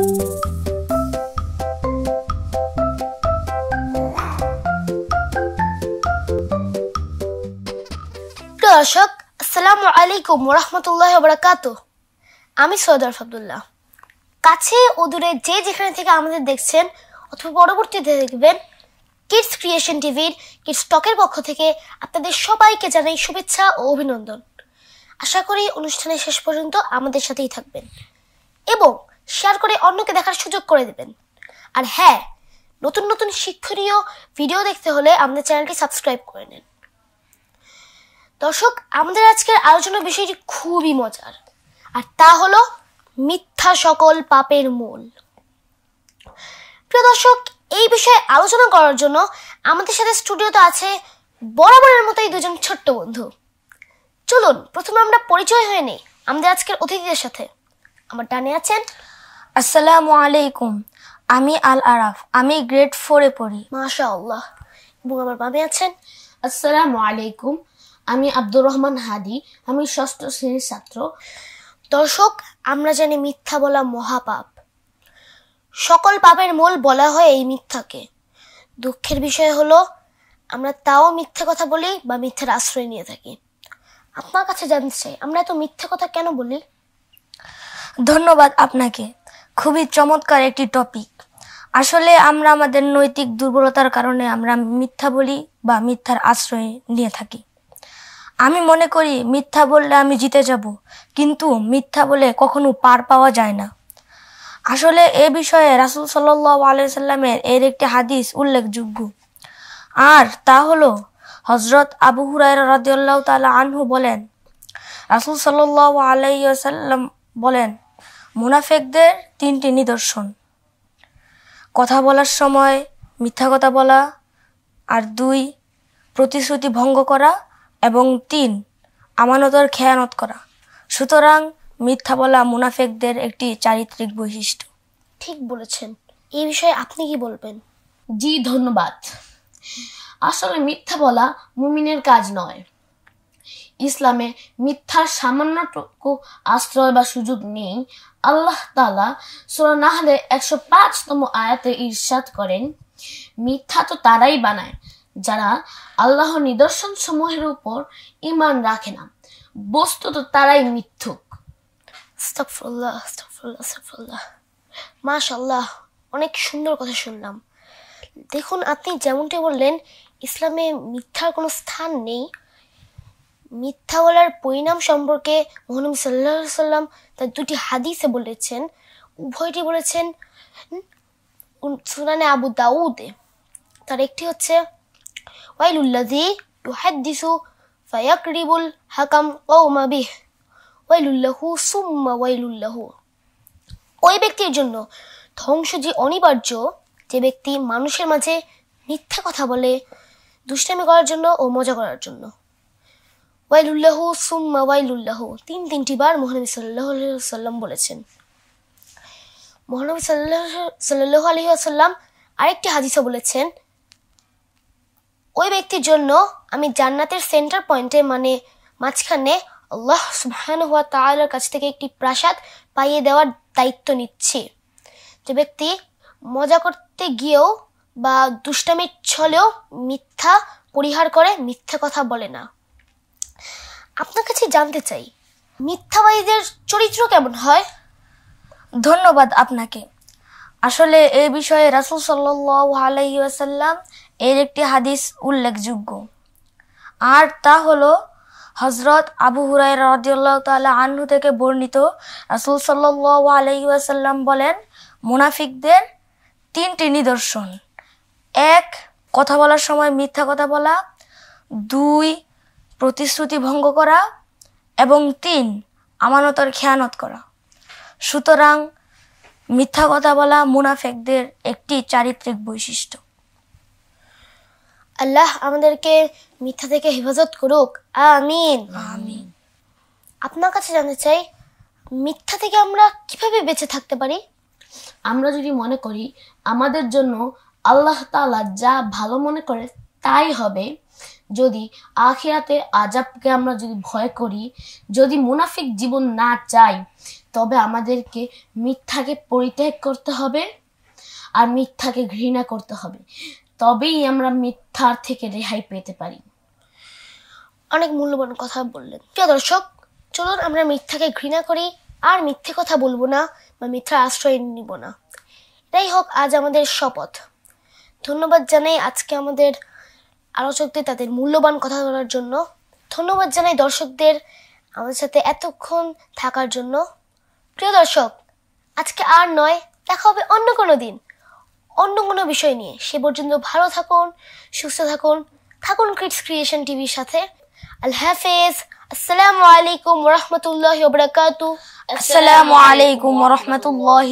দর্শক, আসসালামু আলাইকুম রহমতুল্লাহ বরাকাত আমি সৈয়দ আরফাবদুল্লাহ কাছে ও দূরে যে যেখানে থেকে আমাদের দেখছেন অথবা পরবর্তীতে দেখবেন কিডস ক্রিয়েশন টিভির কিডস টকের পক্ষ থেকে আপনাদের সবাইকে জানাই শুভেচ্ছা ও অভিনন্দন। আশা করি অনুষ্ঠানের শেষ পর্যন্ত আমাদের সাথেই থাকবেন। এবং শেয়ার করে অন্যকে দেখার সুযোগ করে দেবেন। আর হ্যাঁ নতুন নতুন শিক্ষণীয় ভিডিও দেখতে হলে আমাদের চ্যানেলটি সাবস্ক্রাইব করে নিন। দর্শক, আমাদের আজকের আলোচনার বিষয়টি খুবই মজার। আর তা হলো মিথ্যা সকল পাপের মূল। প্রিয় দর্শক, এই বিষয়ে আলোচনা করার জন্য আমাদের সাথে স্টুডিওতে আছে বরাবরের মতোই দুজন ছোট্ট বন্ধু। চলুন, প্রথমে আমরা পরিচয় হয়ে নিই, আমাদের আজকের অতিথিদের সাথে। আমার ডানে আছেন আসসালামু আলাইকুম। আমি আল আরাফ আমি গ্রেড ফোরে পড়ি। মাশা আল্লাহ এবং আমার বামে আছেন আসসালামু আলাইকুম। আমি আব্দুর রহমান হাদি আমি ষষ্ঠ শ্রেণির ছাত্র। দর্শক আমরা জানি মিথ্যা বলা মহাপাপ। সকল পাপের মূল বলা হয় এই মিথ্যাকে। দুঃখের বিষয় হলো আমরা তাও মিথ্যা কথা বলি বা মিথ্যার আশ্রয় নিয়ে থাকি। আপনার কাছে জানতে চাই আমরা এত মিথ্যা কথা কেন বলি? ধন্যবাদ আপনাকে। খুবই চমৎকার একটি টপিক আসলে আমরা আমাদের নৈতিক দুর্বলতার কারণে আমরা মিথ্যা বলি বা মিথ্যার আশ্রয় নিয়ে থাকি। আমি মনে করি মিথ্যা বললে আমি জিতে যাব, কিন্তু মিথ্যা বলে কখনো পার পাওয়া যায় না। আসলে এ বিষয়ে রাসুল সাল্লাহ আলাইসাল্লামের এর একটি হাদিস উল্লেখযোগ্য। আর তা হলো হজরত আবু হুরায়রা রাদিয়াল্লাহ তাআলা আনহু বলেন, রাসুল সাল্লাহ আলাইসাল্লাম বলেন মুনাফেকদের তিনটি নিদর্শন। কথা বলার সময় মিথ্যা কথা বলা আর দুই প্রতিশ্রুতি ভঙ্গ করা এবং তিন আমানতর খেয়ানত করা। সুতরাং মিথ্যা বলা মুনাফেকদের একটি চারিত্রিক বৈশিষ্ট্য। ঠিক বলেছেন। এই বিষয়ে আপনি কি বলবেন? জি ধন্যবাদ। আসলে মিথ্যা বলা মুমিনের কাজ নয়। ইসলামে মিথ্যার সামান্যটুকু আশ্রয় বা সুযোগ নেই, আল্লাহ তালা সুরা নাহলে একশো পাঁচতম আয়াতে ঈর্ষাদ করেন, মিথ্যা তো তারাই বানায়, যারা আল্লাহ নিদর্শন সমূহের উপর ইমান রাখে না। বস্তুত তারাই মিথ্যুক। আস্তাগফিরুল্লাহ। মাশাআল্লাহ, অনেক সুন্দর কথা শুনলাম। দেখুন, আপনি যেমনটি বললেন, ইসলামে মিথ্যার কোনো স্থান নেই মিথ্যা বলার পরিণাম সম্পর্কে মহানবী সাল্লাহ সাল্লাম তার দুটি হাদিসে বলেছেন। উভয়টি বলেছেন সুনানে আবু দাউদে। তার একটি হচ্ছে, ওয়াইলুল্লাযী ইউহাদ্দিসু ফায়াকরিবুল হাকাম বিহ। ওয়াইলুল্লাহু সুম্মা ওয়াইলুল্লাহু। ওই ব্যক্তির জন্য ধ্বংস যে অনিবার্য, যে ব্যক্তি মানুষের মাঝে মিথ্যা কথা বলে, দুষ্টামি করার জন্য ও মজা করার জন্য। ওয়াইলুল্লাহু সুম্মা ওয়াইলুল্লাহু তিন তিনটি বার মহানবী সাল্লাহ সাল্লাম বলেছেন। মহানবী সাল্লাহ সাল্লাহ আলহি আসাল্লাম আরেকটি হাদিসে বলেছেন, ওই ব্যক্তির জন্য আমি জান্নাতের সেন্টার পয়েন্টে মানে মাঝখানে আল্লাহ সুবহান হুয়া তাআলার কাছ থেকে একটি প্রাসাদ পাইয়ে দেওয়ার দায়িত্ব নিচ্ছি। যে ব্যক্তি মজা করতে গিয়েও বা দুষ্টামির ছলেও মিথ্যা পরিহার করে, মিথ্যা কথা বলে না। আপনার কাছে জানতে চাই, মিথ্যাবাদীদের চরিত্র কেমন হয়? ধন্যবাদ আপনাকে। আসলে এই বিষয়ে রাসুল সাল্লাহ আলাইসাল্লাম এর একটি হাদিস উল্লেখযোগ্য। আর তা হলো হজরত আবু হুরাই রাদিয়াল্লাহ তাআলা আনহু থেকে বর্ণিত রাসুল সাল্লাহ আলাইসাল্লাম বলেন, মুনাফিকদের তিনটি নিদর্শন। এক, কথা বলার সময় মিথ্যা কথা বলা। দুই প্রতিশ্রুতি ভঙ্গ করা এবং তিন আমানতর খেয়ানত করা। সুতরাং মিথ্যা কথা বলা মুনাফেকদের একটি চারিত্রিক বৈশিষ্ট্য। আল্লাহ আমাদেরকে মিথ্যা থেকে হেফাজত করুক। আমিন। আমিন। আপনার কাছে জানতে চাই মিথ্যা থেকে আমরা কীভাবে বেঁচে থাকতে পারি? আমরা যদি মনে করি আমাদের জন্য আল্লাহ তাআলা যা ভালো মনে করে তাই হবে, যদি আখিরাতে আজাবকে আমরা যদি ভয় করি, যদি মুনাফিক জীবন না চাই, তবে আমাদেরকে মিথ্যাকে পরিত্যাগ করতে হবে আর মিথ্যাকে ঘৃণা করতে হবে। তবেই আমরা মিথ্যার থেকে রেহাই পেতে পারি। অনেক মূল্যবান কথা বললেন। প্রিয় দর্শক, চলুন আমরা মিথ্যাকে ঘৃণা করি আর মিথ্যে কথা বলব না বা মিথ্যার আশ্রয় নিব না। এটাই হোক আজ আমাদের শপথ। ধন্যবাদ জানাই আজকে আমাদের আলোচকদের তাদের মূল্যবান কথা বলার জন্য ধন্যবাদ জানাই দর্শকদের আমাদের সাথে এতক্ষণ থাকার জন্য। প্রিয় দর্শক, আজকে আর নয়, দেখা হবে অন্য কোনো দিন। অন্য কোনো বিষয় নিয়ে। সে পর্যন্ত ভালো থাকুন, সুস্থ থাকুন। থাকুন ক্রিটস ক্রিয়েশন টিভির সাথে। আল হাফেজ, আসসালামু আলাইকুম রহমতুল্লাহ আসসালামু আলাইকুম রহমতুল্লাহ